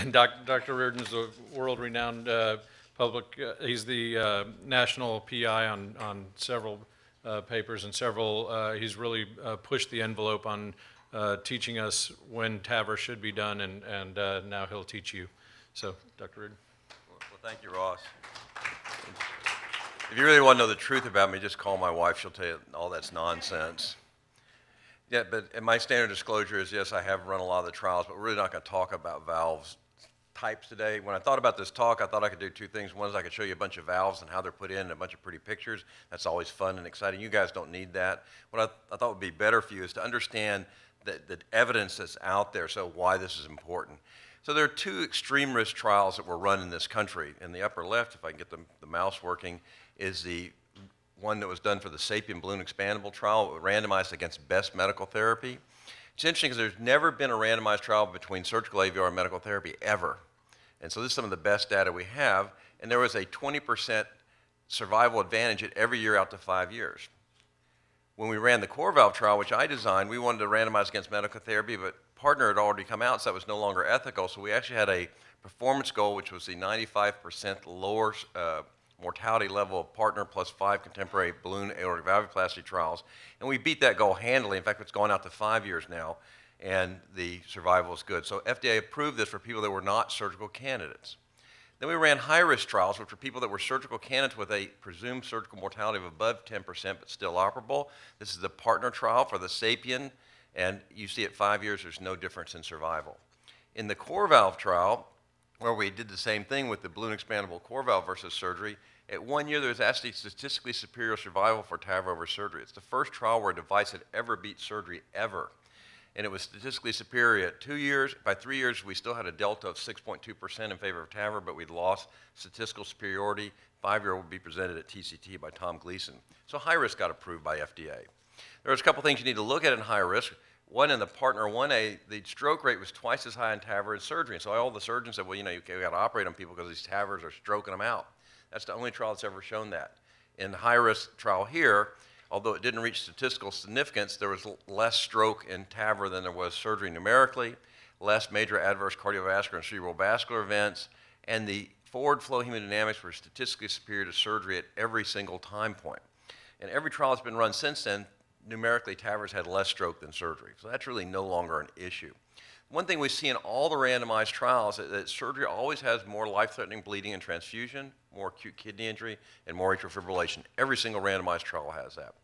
And Doc- Dr. Reardon's a world-renowned uh, public, uh, he's the uh, national PI on, on several uh, papers and several, uh, he's really pushed the envelope on teaching us when TAVR should be done, and, and now he'll teach you. So, Dr. Reardon. Well, thank you, Ross. If you really want to know the truth about me, just call my wife. She'll tell you all that's nonsense. Yeah, but my standard disclosure is yes, I have run a lot of the trials, but we're really not going to talk about valves types today. When I thought about this talk, I thought I could do two things. One is I could show you a bunch of valves and how they're put in and a bunch of pretty pictures. That's always fun and exciting. You guys don't need that. What I, I thought would be better for you is to understand the, the evidence that's out there, so why this is important. So there are two extreme risk trials that were run in this country. In the upper left, if I can get the, the mouse working, is the one that was done for the SAPIEN balloon expandable trial, randomized against best medical therapy. It's interesting because there's never been a randomized trial between surgical AVR and medical therapy ever. And so this is some of the best data we have. And there was a 20% survival advantage at every year out to five years. When we ran the CoreValve trial, which I designed, we wanted to randomize against medical therapy, but partner had already come out, so that was no longer ethical. So we actually had a performance goal, which was the 95% lower uh, mortality level of partner plus five contemporary balloon aortic valvuloplasty trials. And we beat that goal handily. In fact, it's gone out to five years now, and the survival is good. So FDA approved this for people that were not surgical candidates. Then we ran high-risk trials, which were people that were surgical candidates with a presumed surgical mortality of above 10%, but still operable. This is the partner trial for the SAPIEN, and you see at five years there's no difference in survival. In the CoreValve trial, where we did the same thing with the balloon expandable CoreValve versus surgery, at one year, there was actually statistically superior survival for TAVR over surgery. It's the first trial where a device had ever beat surgery, ever. And it was statistically superior at two years. By three years, we still had a delta of 6.2% in favor of TAVR, but we'd lost statistical superiority. Five year will be presented at TCT by Tom Gleason. So high risk got approved by FDA. There's a couple things you need to look at in high risk. One in the partner 1A, the stroke rate was twice as high in TAVR as surgery. And So all the surgeons said, well, you know, you got to operate on people because these TAVRs are stroking them out. That's the only trial that's ever shown that. In the high risk trial here, although it didn't reach statistical significance, there was less stroke in TAVR than there was surgery numerically, less major adverse cardiovascular and cerebral vascular events, and the forward flow hemodynamics were statistically superior to surgery at every single time point. And every trial that's been run since then, numerically, TAVRs had less stroke than surgery. So that's really no longer an issue. One thing we see in all the randomized trials is that surgery always has more life-threatening bleeding and transfusion, more acute kidney injury, and more atrial fibrillation. Every single randomized trial has that.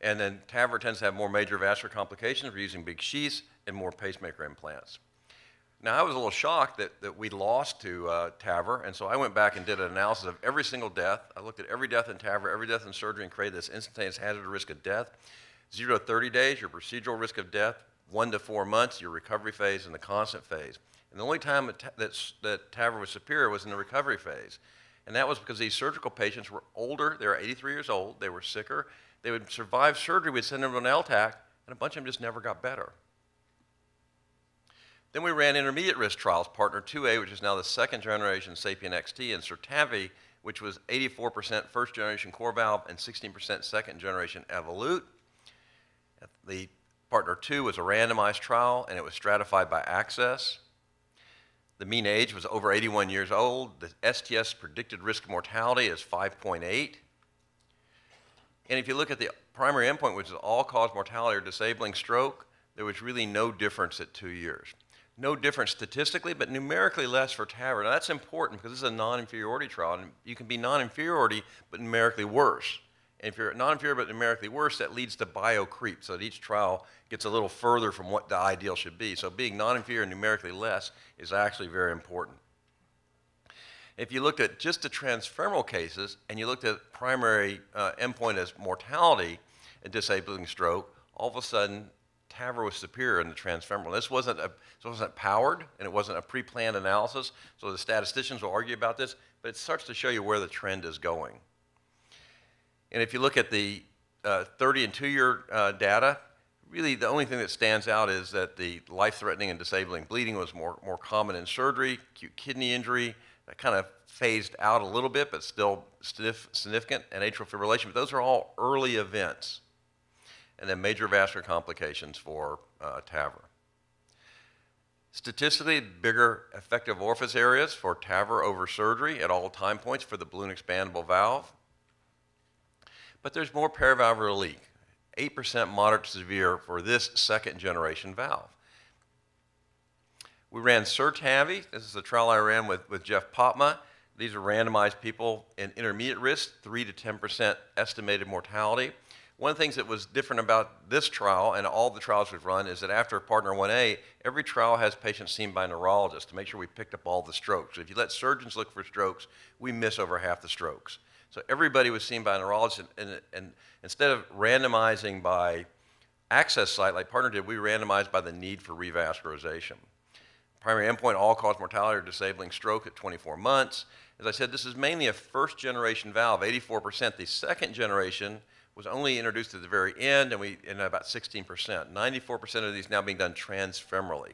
And then TAVR tends to have more major vascular complications. We're using big sheaths and more pacemaker implants. Now, I was a little shocked that, that we lost to uh, TAVR, and so I went back and did an analysis of every single death. I looked at every death in TAVR, every death in surgery, and created this instantaneous hazard risk of death. Zero to 30 days, your procedural risk of death one to four months, your recovery phase, and the constant phase. And the only time that, that TAVR was superior was in the recovery phase. And that was because these surgical patients were older, they were 83 years old, they were sicker, they would survive surgery, we'd send them to an LTAC, and a bunch of them just never got better. Then we ran intermediate risk trials, Partner 2A, which is now the second generation SAPIEN XT, and SURTAVI, which was 84% first generation CoreValve and 16% second generation Evolut. The Partner two was a randomized trial, and it was stratified by access. The mean age was over 81 years old. The STS predicted risk of mortality is 5.8. And if you look at the primary endpoint, which is all-cause mortality or disabling stroke, there was really no difference at two years. No difference statistically, but numerically less for TAVR. Now that's important because this is a non-inferiority trial, and you can be non-inferiority but numerically worse. And if you're non-inferior but numerically worse, that leads to bio creep, so that each trial gets a little further from what the ideal should be. So being non-inferior and numerically less is actually very important. If you looked at just the transfemoral cases and you looked at primary uh, endpoint as mortality and disabling stroke, all of a sudden TAVR was superior in the transfemoral. This wasn't, a, this wasn't powered and it wasn't a pre-planned analysis, so the statisticians will argue about this, but it starts to show you where the trend is going. And if you look at the uh, 30 and 2 year uh, data, really the only thing that stands out is that the life threatening and disabling bleeding was more, more common in surgery, acute kidney injury, that kind of phased out a little bit, but still significant, and atrial fibrillation. But those are all early events. And then major vascular complications for uh, TAVR. Statistically, bigger effective orifice areas for TAVR over surgery at all time points for the balloon expandable valve. But there's more paravalvular leak, 8% moderate to severe for this second generation valve. We ran SURTAVI. This is a trial I ran with, with Jeff Popma. These are randomized people in intermediate risk, 3 to 10% estimated mortality. One of the things that was different about this trial and all the trials we've run is that after Partner 1A, every trial has patients seen by neurologists to make sure we picked up all the strokes. If you let surgeons look for strokes, we miss over half the strokes. So everybody was seen by a neurologist, and, and, and instead of randomizing by access site like Partner did, we randomized by the need for revascularization. Primary endpoint, all-cause mortality or disabling stroke at 24 months. As I said, this is mainly a first-generation valve, 84%. The second generation was only introduced at the very end, and we in about 16%. 94% of these now being done transfemorally.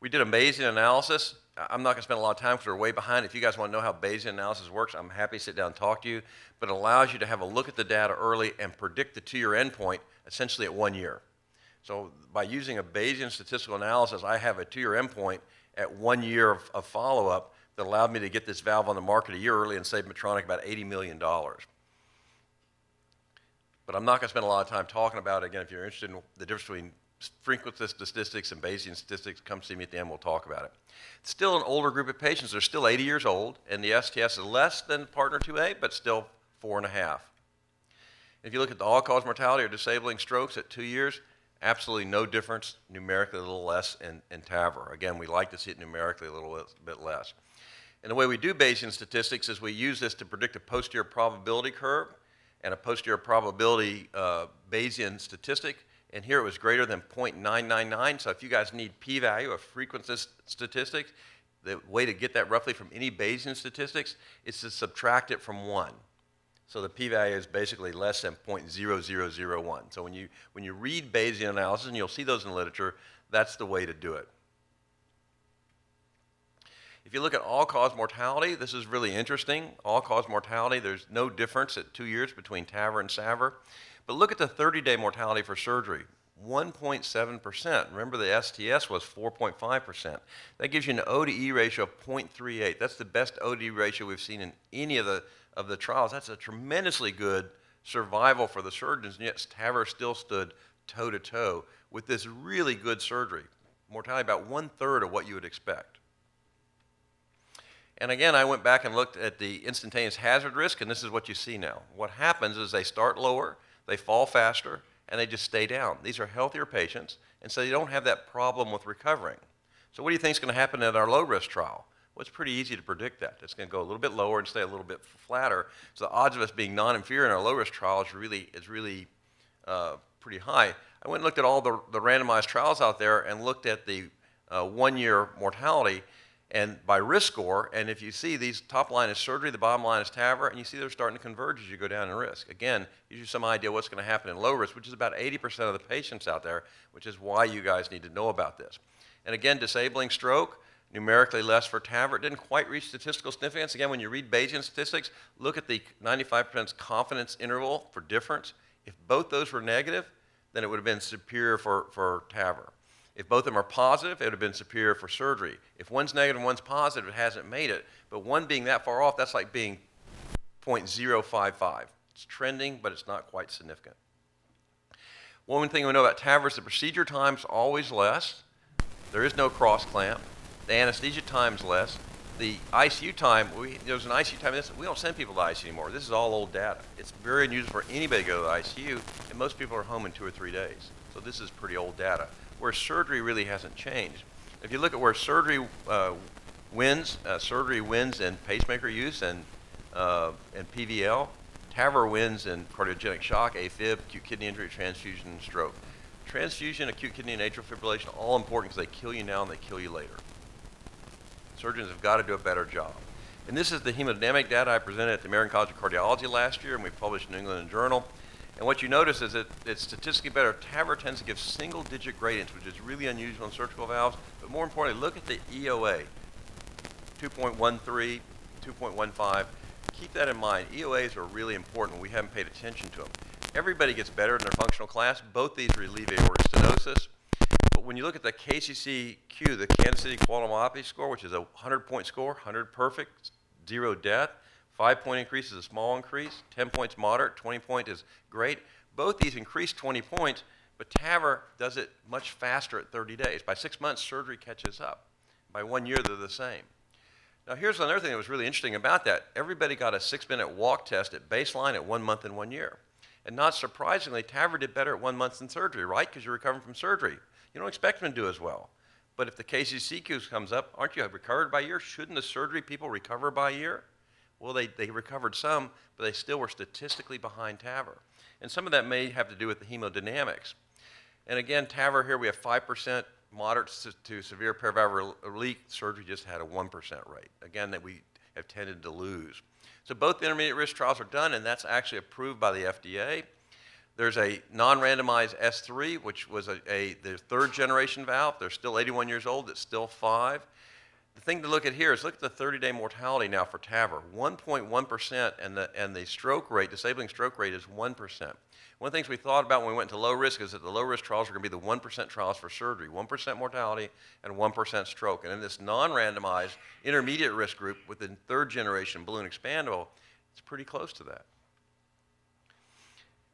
We did amazing analysis. I'm not going to spend a lot of time because we're way behind. If you guys want to know how Bayesian analysis works, I'm happy to sit down and talk to you. But it allows you to have a look at the data early and predict the two-year endpoint essentially at one year. So by using a Bayesian statistical analysis, I have a two-year endpoint at one year of, of follow-up that allowed me to get this valve on the market a year early and save Medtronic about $80 million. But I'm not going to spend a lot of time talking about it. Again, if you're interested in the difference between frequency statistics and Bayesian statistics, come see me at the end. We'll talk about it. It's still an older group of patients. They're still 80 years old, and the STS is less than partner 2A, but still four and a half. If you look at the all-cause mortality or disabling strokes at two years, absolutely no difference, numerically a little less in, in TAVR. Again, we like to see it numerically a little bit less. And the way we do Bayesian statistics is we use this to predict a posterior probability curve and a posterior probability uh, Bayesian statistic. And here it was greater than 0.999. So if you guys need p-value, a frequency statistics, the way to get that roughly from any Bayesian statistics is to subtract it from 1. So the p-value is basically less than 0.0001. So when you, when you read Bayesian analysis, and you'll see those in literature, that's the way to do it. If you look at all-cause mortality, this is really interesting. All-cause mortality, there's no difference at two years between TAVR and SAVR. But look at the 30-day mortality for surgery, 1.7%. Remember the STS was 4.5%. That gives you an O to E ratio of 0.38. That's the best O to E ratio we've seen in any of the, of the trials. That's a tremendously good survival for the surgeons, and yet TAVR still stood toe-to-toe with this really good surgery. Mortality about one-third of what you would expect. And again, I went back and looked at the instantaneous hazard risk, and this is what you see now. What happens is they start lower, they fall faster, and they just stay down. These are healthier patients, and so they don't have that problem with recovering. So what do you think is going to happen in our low-risk trial? Well, it's pretty easy to predict that. It's going to go a little bit lower and stay a little bit flatter. So the odds of us being non-inferior in our low-risk trial is really, is really uh, pretty high. I went and looked at all the, the randomized trials out there and looked at the uh, one-year mortality, and by risk score. And if you see these top line is surgery, the bottom line is TAVR, and you see they're starting to converge as you go down in risk. Again, gives you some idea what's going to happen in low risk, which is about 80% of the patients out there, which is why you guys need to know about this. And again, disabling stroke, numerically less for TAVR. It didn't quite reach statistical significance. Again, when you read Bayesian statistics, look at the 95% confidence interval for difference. If both those were negative, then it would have been superior for, for TAVR. If both of them are positive, it would have been superior for surgery. If one's negative and one's positive, it hasn't made it. But one being that far off, that's like being 0.055. It's trending, but it's not quite significant. One thing we know about TAVR is the procedure time's always less. There is no cross clamp. The anesthesia time's less. The ICU time, we, there's an ICU time. We don't send people to ICU anymore. This is all old data. It's very unusual for anybody to go to the ICU, and most people are home in two or three days. So this is pretty old data where surgery really hasn't changed. If you look at where surgery uh, wins, uh, surgery wins in pacemaker use and, uh, and PVL, TAVR wins in cardiogenic shock, AFib, acute kidney injury, transfusion, and stroke. Transfusion, acute kidney and atrial fibrillation, all important because they kill you now and they kill you later. Surgeons have got to do a better job. And this is the hemodynamic data I presented at the American College of Cardiology last year, and we published in New England Journal. And what you notice is that it's statistically better. TAVR tends to give single-digit gradients, which is really unusual in surgical valves. But more importantly, look at the EOA, 2.13, 2.15. Keep that in mind. EOAs are really important. We haven't paid attention to them. Everybody gets better in their functional class. Both these relieve aortic stenosis. But when you look at the KCCQ, the Kansas City Quality Myopathy Score, which is a 100-point score, 100 perfect, zero death, five-point increase is a small increase, 10 points moderate, 20 point is great. Both these increase 20 points, but TAVR does it much faster at 30 days. By six months, surgery catches up. By one year, they're the same. Now, here's another thing that was really interesting about that. Everybody got a six-minute walk test at baseline at one month and one year. And not surprisingly, TAVR did better at one month than surgery, right? Because you're recovering from surgery. You don't expect them to do as well. But if the KCCQ comes up, aren't you recovered by year? Shouldn't the surgery people recover by year? Well, they, they recovered some, but they still were statistically behind TAVR. And some of that may have to do with the hemodynamics. And again, TAVR here, we have 5% moderate to, to severe paravalvular leak. Surgery just had a 1% rate. Again, that we have tended to lose. So both intermediate risk trials are done, and that's actually approved by the FDA. There's a non-randomized S3, which was a, a the third generation valve. They're still 81 years old. It's still five. The thing to look at here is look at the 30-day mortality now for TAVR, 1.1%, and the, and the stroke rate, disabling stroke rate is 1%. One of the things we thought about when we went to low risk is that the low risk trials are going to be the 1% trials for surgery, 1% mortality and 1% stroke. And in this non-randomized intermediate risk group with the third generation balloon expandable, it's pretty close to that.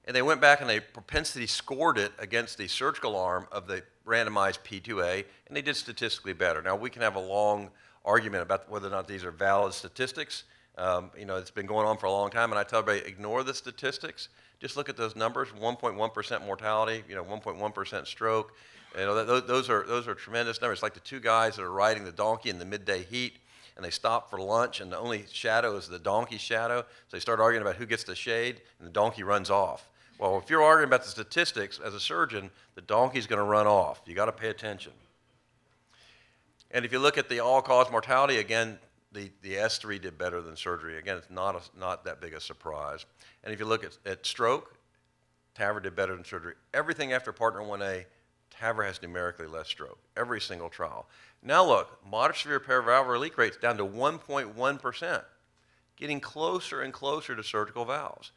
And they went back and they propensity scored it against the surgical arm of the randomized P2A, and they did statistically better. Now, we can have a long argument about whether or not these are valid statistics. Um, you know, it's been going on for a long time, and I tell everybody, ignore the statistics. Just look at those numbers, 1.1% mortality, you know, 1.1% stroke. You know, those, those, are, those are tremendous numbers. It's like the two guys that are riding the donkey in the midday heat, and they stop for lunch, and the only shadow is the donkey shadow. So they start arguing about who gets the shade, and the donkey runs off. Well, if you're arguing about the statistics as a surgeon, the donkey's going to run off. You got to pay attention. And if you look at the all-cause mortality, again, the, the S3 did better than surgery. Again, it's not, a, not that big a surprise. And if you look at, at stroke, TAVR did better than surgery. Everything after Partner 1A, TAVR has numerically less stroke, every single trial. Now look, moderate severe paravalvular leak rates down to 1.1%, getting closer and closer to surgical valves.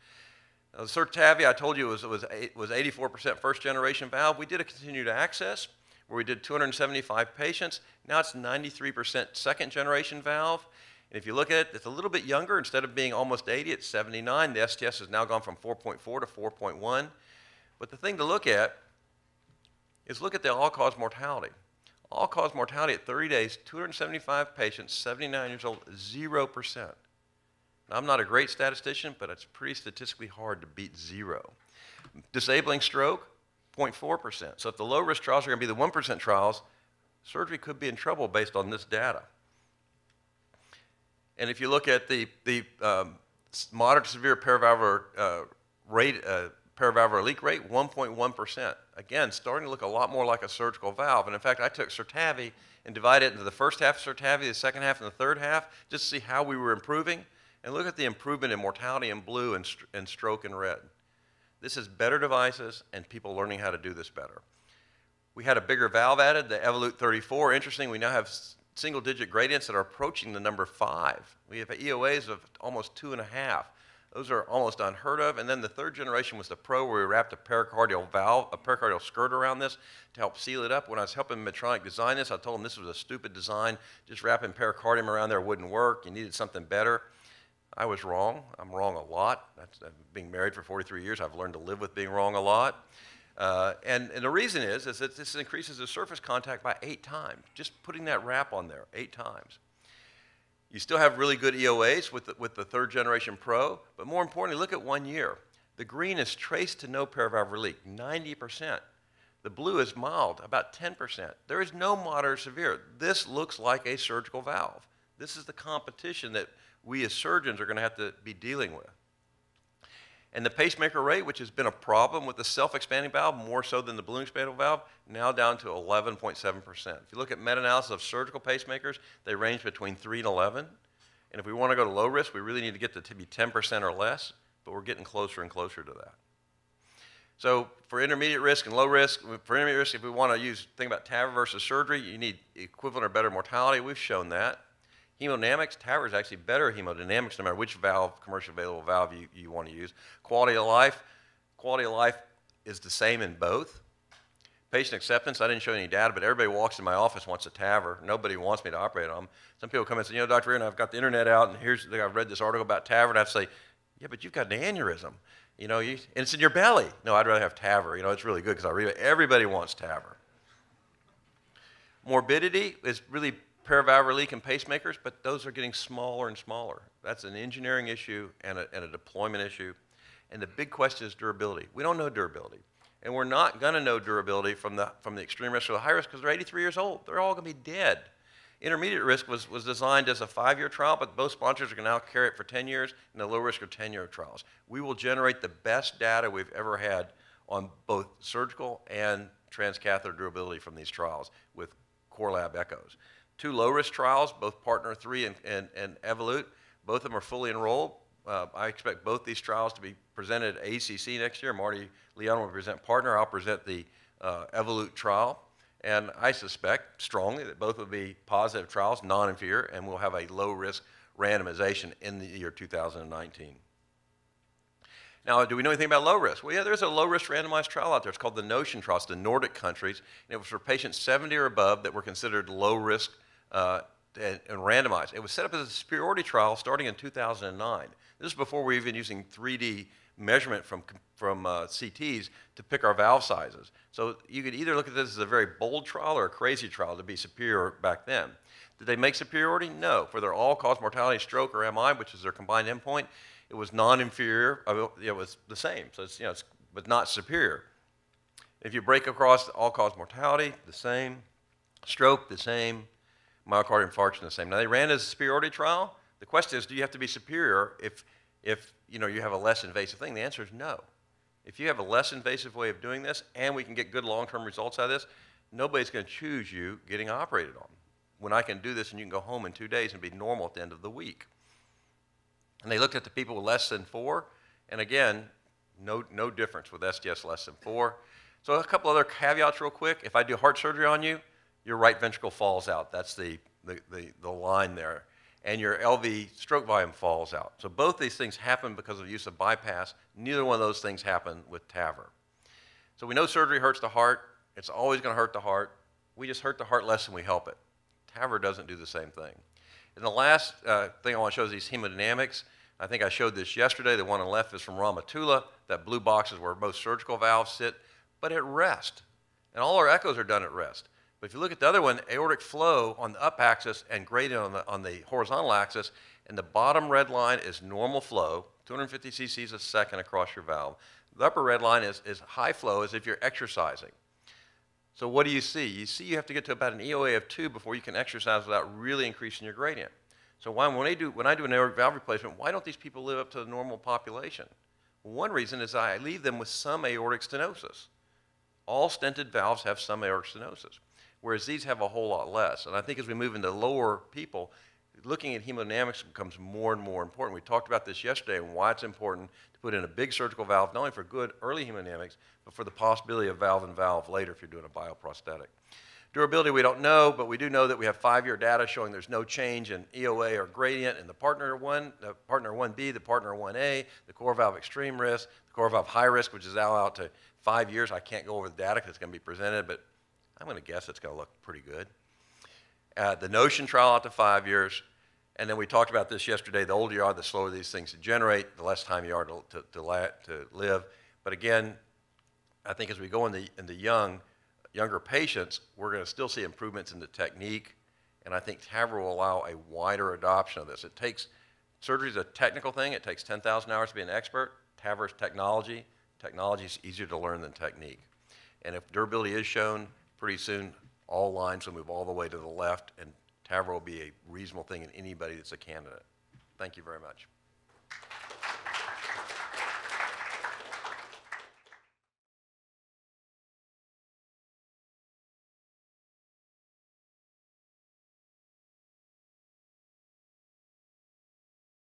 Uh, now, the SURTAVI, I told you, was, was, was 84% first generation valve. We did a continued access where we did 275 patients. Now it's 93% second generation valve. And if you look at it, it's a little bit younger. Instead of being almost 80, it's 79. The STS has now gone from 4.4 to 4.1. But the thing to look at is look at the all-cause mortality. All-cause mortality at 30 days, 275 patients, 79 years old, 0%. I'm not a great statistician, but it's pretty statistically hard to beat zero. Disabling stroke, 0.4%. So if the low risk trials are going to be the 1% trials, surgery could be in trouble based on this data. And if you look at the, the um, moderate to severe paravalvular uh, rate, uh, paravalvular leak rate, 1.1%. Again, starting to look a lot more like a surgical valve. And in fact, I took SURTAVI and divided it into the first half of SURTAVI, the second half, and the third half, just to see how we were improving. And look at the improvement in mortality in blue and, st and stroke in red. This is better devices and people learning how to do this better. We had a bigger valve added, the Evolut 34. Interesting, we now have single digit gradients that are approaching the number five. We have EOAs of almost two and a half. Those are almost unheard of. And then the third generation was the Pro, where we wrapped a pericardial valve, a pericardial skirt around this to help seal it up. When I was helping Medtronic design this, I told them this was a stupid design. Just wrapping pericardium around there wouldn't work. You needed something better. I was wrong. I'm wrong a lot. That's, being married for 43 years, I've learned to live with being wrong a lot. Uh, and, and the reason is, is that this increases the surface contact by eight times, just putting that wrap on there eight times. You still have really good EOAs with the, with the third generation Pro, but more importantly, look at one year. The green is traced to no paravalvular leak, 90%. The blue is mild, about 10%. There is no moderate severe. This looks like a surgical valve. This is the competition that we as surgeons are going to have to be dealing with. And the pacemaker rate, which has been a problem with the self-expanding valve more so than the balloon expandable valve, now down to 11.7%. If you look at meta-analysis of surgical pacemakers, they range between 3 and 11. And if we want to go to low risk, we really need to get to, to be 10% or less, but we're getting closer and closer to that. So for intermediate risk and low risk, for intermediate risk, if we want to use, think about TAVR versus surgery, you need equivalent or better mortality. We've shown that. Hemodynamics, TAVR is actually better hemodynamics no matter which valve, commercial available valve you, you want to use. Quality of life, quality of life is the same in both. patient acceptance, I didn't show any data, but everybody walks in my office wants a TAVR. Nobody wants me to operate on them. Some people come and say, you know, Dr. Aaron, I've got the internet out, and here's, I've read this article about TAVR, and I say, yeah, but you've got an aneurysm. You know, you, and it's in your belly. No, I'd rather have TAVR. You know, it's really good because I read. Everybody wants TAVR. Morbidity is really paravalvular leak and pacemakers, but those are getting smaller and smaller. That's an engineering issue and a, and a deployment issue. And the big question is durability. We don't know durability. And we're not going to know durability from the, from the extreme risk or the high risk because they're 83 years old. They're all going to be dead. Intermediate risk was, was designed as a five year trial, but both sponsors are going to now carry it for 10 years, and the low risk are 10 year trials. We will generate the best data we've ever had on both surgical and transcatheter durability from these trials with core lab echoes. Two low risk trials, both Partner 3 and, and, and Evolut, both of them are fully enrolled. Uh, I expect both these trials to be presented at ACC next year. Marty Leon will present Partner. I'll present the uh, Evolut trial. And I suspect strongly that both will be positive trials, non-inferior, and we'll have a low-risk randomization in the year 2019. Now, do we know anything about low risk? Well, yeah, there's a low-risk randomized trial out there. It's called the NOTION trial. The Nordic countries, and it was for patients 70 or above that were considered low risk uh, and, and randomized. It was set up as a superiority trial starting in 2009. This is before we were even using 3D measurement from, from uh, CTs to pick our valve sizes. So you could either look at this as a very bold trial or a crazy trial to be superior back then. Did they make superiority? No. For their all-cause mortality, stroke, or MI, which is their combined endpoint, it was non-inferior. Mean, It was the same, so it's, you know, it's, but not superior. If you break across all-cause mortality, the same. Stroke, the same. Myocardial infarction, the same. Now, they ran as a superiority trial. The question is, do you have to be superior if, if you know, you have a less invasive thing? The answer is no. If you have a less invasive way of doing this and we can get good long-term results out of this, nobody's going to choose you getting operated on. When I can do this and you can go home in two days and be normal at the end of the week. And they looked at the people with less than four, and again, no, no difference with STS less than four. So a couple other caveats real quick. If I do heart surgery on you, your right ventricle falls out. That's the, the, the, the line there. And your LV stroke volume falls out. So both these things happen because of use of bypass. Neither one of those things happen with TAVR. So we know surgery hurts the heart. It's always going to hurt the heart. We just hurt the heart less than we help it. TAVR doesn't do the same thing. And the last uh, thing I want to show is these hemodynamics. I think I showed this yesterday. The one on the left is from Rahimtoola. That blue box is where most surgical valves sit, but at rest. And all our echoes are done at rest. But if you look at the other one, aortic flow on the up axis and gradient on the, on the horizontal axis, and the bottom red line is normal flow, 250 cc's a second across your valve. The upper red line is, is high flow as if you're exercising. So what do you see? You see you have to get to about an EOA of 2 before you can exercise without really increasing your gradient. So why, when, I do, when I do an aortic valve replacement, why don't these people live up to the normal population? One reason is I leave them with some aortic stenosis. All stented valves have some aortic stenosis, whereas these have a whole lot less. And I think as we move into lower people, looking at hemodynamics becomes more and more important. We talked about this yesterday and why it's important to put in a big surgical valve, not only for good early hemodynamics, but for the possibility of valve and valve later if you're doing a bioprosthetic. Durability, we don't know, but we do know that we have five-year data showing there's no change in EOA or gradient in the partner one, the partner 1B, the partner 1A, the CoreValve extreme risk, the CoreValve high risk, which is now out to five years. I can't go over the data because it's going to be presented, but I'm going to guess it's going to look pretty good. Uh, the Notion trial out to five years, and then we talked about this yesterday. The older you are, the slower these things to generate, the less time you are to, to, to, la- to live. But again, I think as we go in the, in the young, younger patients, we're going to still see improvements in the technique, and I think TAVR will allow a wider adoption of this. It takes, surgery is a technical thing. It takes 10,000 hours to be an expert. TAVR is technology. Technology is easier to learn than technique. And if durability is shown, pretty soon all lines will move all the way to the left, and TAVR will be a reasonable thing in anybody that's a candidate. Thank you very much.